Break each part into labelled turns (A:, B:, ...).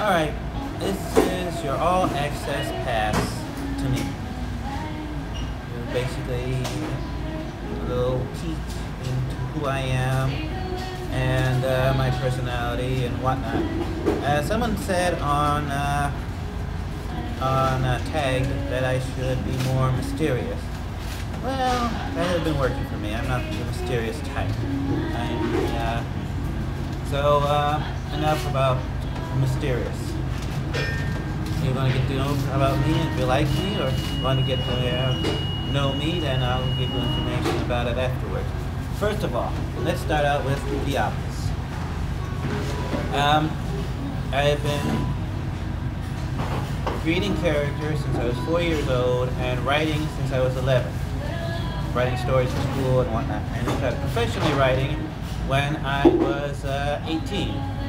A: Alright, this is your all access pass to me. You're basically a little peek into who I am and uh, my personality and whatnot. Uh, someone said on uh, on a tag that I should be more mysterious. Well, that has been working for me. I'm not the mysterious type. I'm, uh, so, uh, enough about mysterious. You want to get to know about me if you like me, or want to get to uh, know me, then I'll give you information about it afterwards. First of all, let's start out with the obvious. Um, I've been creating characters since I was four years old and writing since I was 11 writing stories for school and whatnot. And I started professionally writing when I was uh, 18.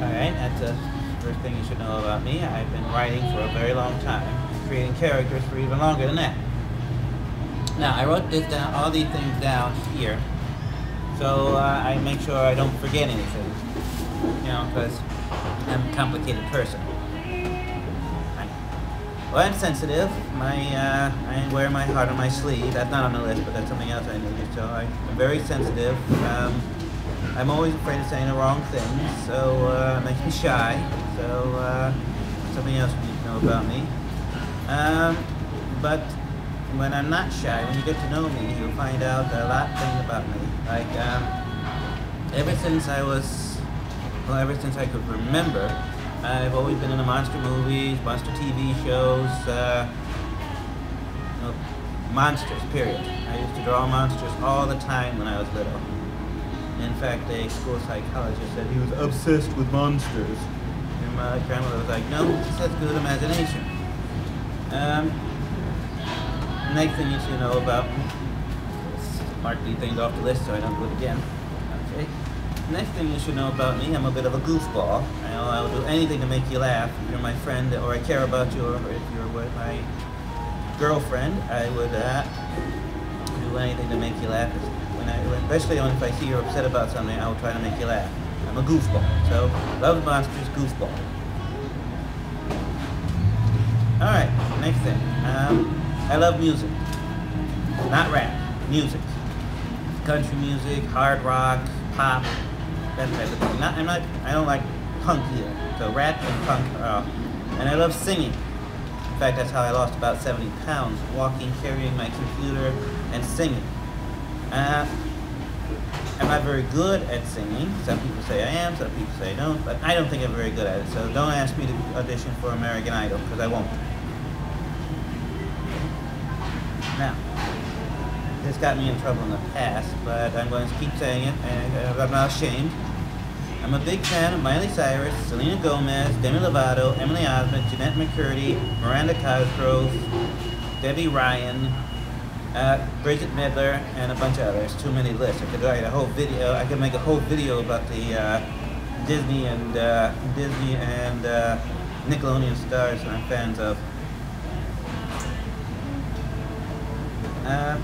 A: Alright, that's the first thing you should know about me. I've been writing for a very long time, creating characters for even longer than that. Now, I wrote this down, all these things down here, so uh, I make sure I don't forget anything, you know, because I'm a complicated person. Well, I'm sensitive. My uh, I wear my heart on my sleeve. That's not on the list, but that's something else I need. So I, am very sensitive. Um, I'm always afraid of saying the wrong thing, so uh, it makes me shy. So uh, something else you need to know about me. Um, but when I'm not shy, when you get to know me, you'll find out a lot of things about me. Like um, ever since I was, well, ever since I could remember, I've always been in the monster movies, monster TV shows, uh, monsters, period. I used to draw monsters all the time when I was little. In fact, a school psychologist said he was obsessed with monsters. And my grandmother was like, no, just has good imagination. Um, next thing you should know about, mark these things off the list so I don't do it again. Okay. Next thing you should know about me, I'm a bit of a goofball. I will do anything to make you laugh. If you're my friend, or I care about you, or if you're with my girlfriend, I would uh, do anything to make you laugh. Especially if I see you're upset about something, I will try to make you laugh. I'm a goofball. So, love monsters, goofball. All right, next thing. Um, I love music, not rap. Music, country music, hard rock, pop, that type of thing. Not, I'm not, I don't like punk either. So rap and punk are. And I love singing. In fact, that's how I lost about 70 pounds, walking, carrying my computer, and singing. Uh, I'm not very good at singing. Some people say I am, some people say I don't, but I don't think I'm very good at it. So don't ask me to audition for American Idol, because I won't. Now, this got me in trouble in the past, but I'm going to keep saying it, and I'm not ashamed. I'm a big fan of Miley Cyrus, Selena Gomez, Demi Lovato, Emily Osment, Jennette McCurdy, Miranda Cosgrove, Debby Ryan, uh, Bridgit Mendler, and a bunch of others. Too many lists. I could write a whole video. I could make a whole video about the uh, Disney and uh, Disney and uh, Nickelodeon stars that I'm fans of. Uh,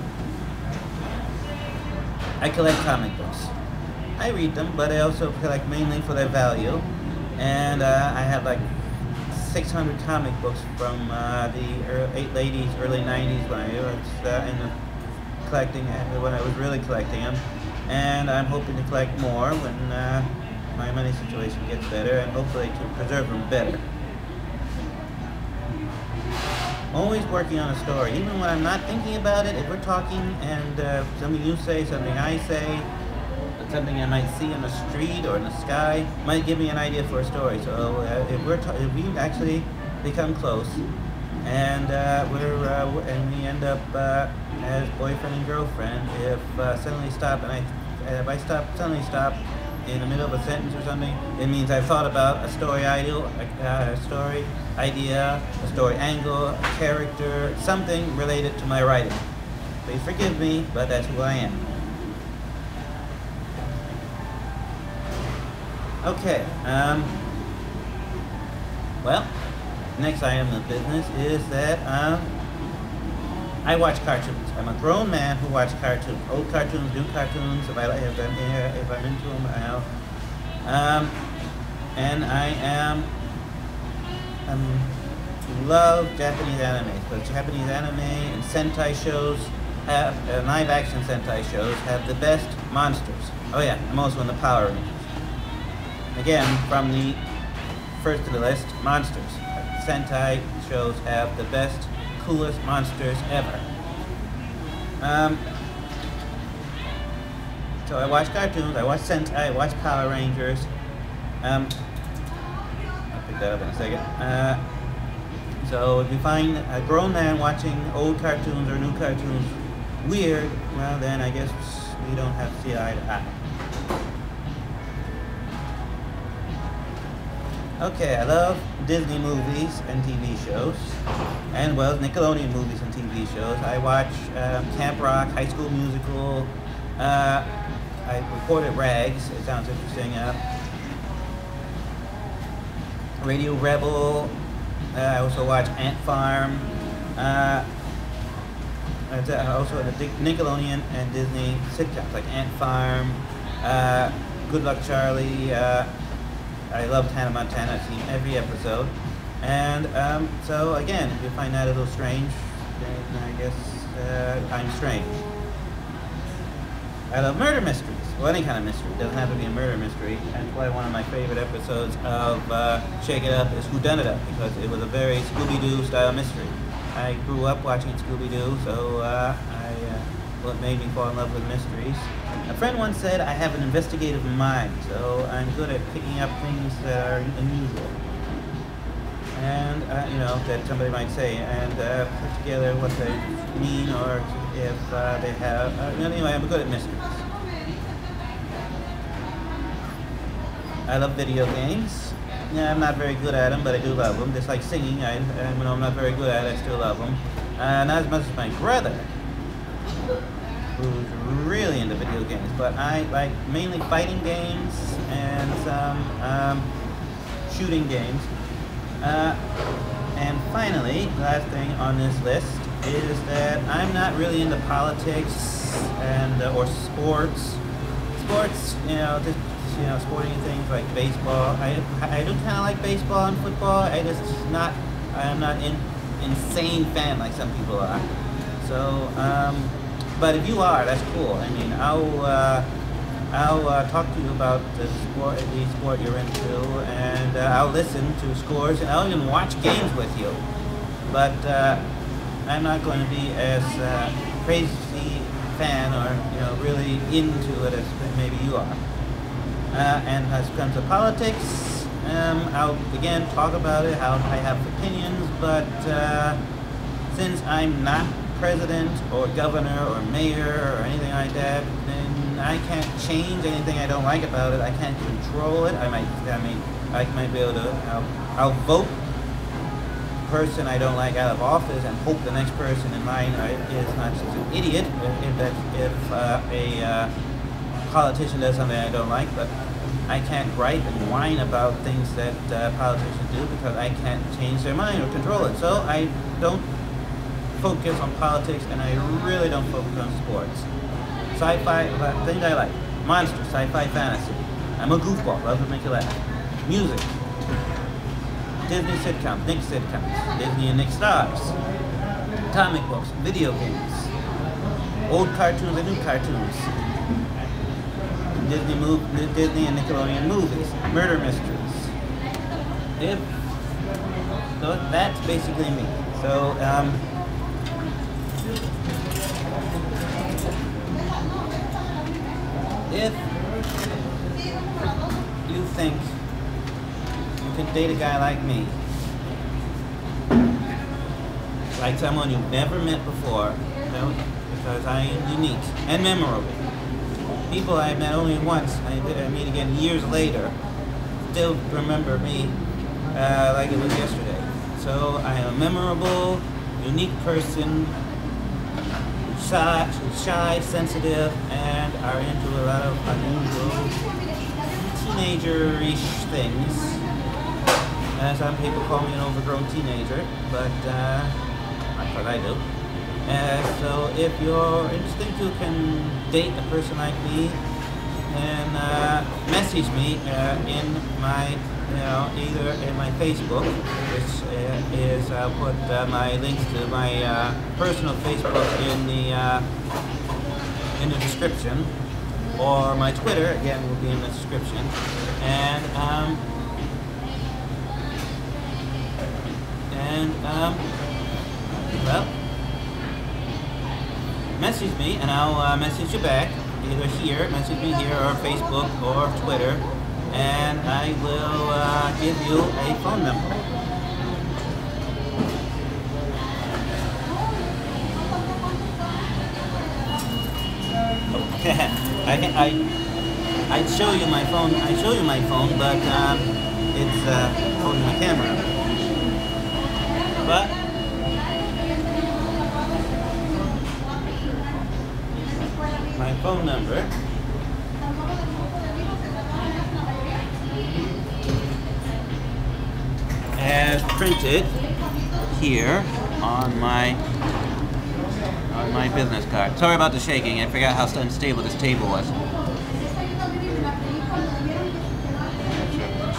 A: I collect comic books. I read them, but I also collect mainly for their value. And uh, I have like 600 comic books from uh, the early, late 80s, early 90s when I was uh, in the collecting, uh, when I was really collecting them. And I'm hoping to collect more when uh, my money situation gets better and hopefully to preserve them better. Always working on a story, even when I'm not thinking about it, if we're talking and uh, something you say, something I say, something I might see on the street or in the sky might give me an idea for a story. So uh, if we're if we actually become close and uh, we're uh, and we end up uh, as boyfriend and girlfriend, if suddenly stop and I if I stop suddenly stop in the middle of a sentence or something, it means I've thought about a story ideal, a, a story idea, a story angle, a character, something related to my writing. Please forgive me, but that's who I am. Okay, um, well, next item of business is that um, I watch cartoons. I'm a grown man who watches cartoons, old cartoons, new cartoons. If I if I'm here, if I'm into them, I know. Um, and I am um, love Japanese anime but Japanese anime and Sentai shows have uh, live action Sentai shows have the best monsters. Oh yeah, I'm also in the Power Rangers. Again, from the first to the list, monsters. Sentai shows have the best, coolest monsters ever. Um, so I watch cartoons, I watch Sentai, I watch Power Rangers. Um, I'll pick that up in a second. Uh, so if you find a grown man watching old cartoons or new cartoons weird, well then I guess we don't have to see eye to eye. Okay, I love Disney movies and TV shows, and well, Nickelodeon movies and TV shows. I watch um, Camp Rock, High School Musical. Uh, I recorded Rags. It sounds interesting. Uh, Radio Rebel. Uh, I also watch Ant Farm. Uh, I also Nickelodeon and Disney sitcoms like Ant Farm, uh, Good Luck Charlie. I loved Hannah Montana. I've seen every episode. And um, so again, if you find that a little strange, then I guess uh, I'm strange. I love murder mysteries. Well, any kind of mystery. It doesn't have to be a murder mystery. That's why one of my favorite episodes of uh, Shake It Up is Whodunit Up, because it was a very Scooby-Doo style mystery. I grew up watching Scooby-Doo, so uh, I, uh, what made me fall in love with mysteries. A friend once said I have an investigative mind, so I'm good at picking up things that are unusual. And, uh, you know, that somebody might say, and uh, put together what they mean or if uh, they have, uh, anyway, I'm good at mysteries. I love video games. Yeah, I'm not very good at them, but I do love them. Just like singing, I, even though I'm not very good at it, I still love them. Uh, not as much as my brother, who's really into video games. But I like mainly fighting games and some um, shooting games. Uh, and finally, last thing on this list is that I'm not really into politics and uh, or sports. Sports, you know, just you know, sporting things like baseball. I, I do kind of like baseball and football. I just not, I'm not an in, insane fan like some people are. So, um, but if you are, that's cool. I mean, I'll, uh, I'll uh, talk to you about the sport, the sport you're into, and uh, I'll listen to scores, and I'll even watch games with you. But uh, I'm not going to be as uh, crazy fan or you know really into it as maybe you are. Uh, and as comes to politics, um, I'll again talk about it, how I have opinions, but uh, since I'm not president or governor or mayor or anything like that, then I can't change anything I don't like about it. I can't control it. I might, I mean, I might be able to, I'll, I'll vote person I don't like out of office and hope the next person in line is not just an idiot if, if, if uh, a uh, politician does something I don't like, but I can't gripe and whine about things that uh, politicians do because I can't change their mind or control it. So I don't focus on politics and I really don't focus on sports. Sci-fi, things I like. Monsters, sci-fi, fantasy. I'm a goofball, love to make you laugh. Music. Disney sitcoms, Nick sitcoms. Disney and Nick stars. Comic books, video games. Old cartoons and new cartoons Disney, Disney and Nickelodeon movies, murder mysteries. If so, that's basically me. So um, if you think you can date a guy like me, like someone you've never met before, because I am unique and memorable people I met only once, I, I meet again years later, still remember me uh, like it was yesterday. So I am a memorable, unique person, shy, shy, sensitive, and are into a lot of unusual teenager-ish things. Uh, some people call me an overgrown teenager, but uh, that's what I do. Uh, so if you're interested, you can date a person like me. can uh, message me uh, in my, you know, either in my Facebook, which uh, is I'll put uh, my links to my uh, personal Facebook in the uh, in the description, or my Twitter again will be in the description, and um, and um, well, message me and I'll uh, message you back either here, message me here, or Facebook, or Twitter, and I will uh, give you a phone number. I, I, I'd show you my phone, I show you my phone, but um, it's uh, holding my camera. But my phone number as printed here on my on my business card. Sorry about the shaking. I forgot how unstable this table was.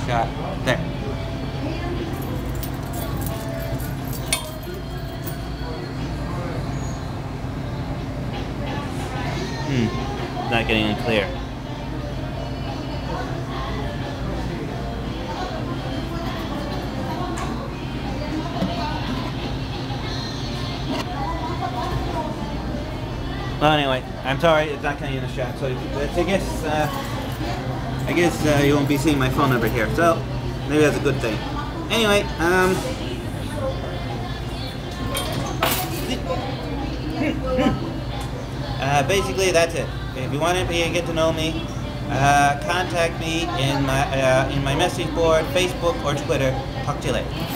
A: Shot there. Hmm. Not getting clear. Well, anyway, I'm sorry, it's not getting in the shot. So I guess, uh, I guess uh, you won't be seeing my phone number here. So maybe that's a good thing. Anyway, um, uh, basically that's it. If you want to get to know me, uh, contact me in my uh, in my message board, Facebook or Twitter. Talk to you later.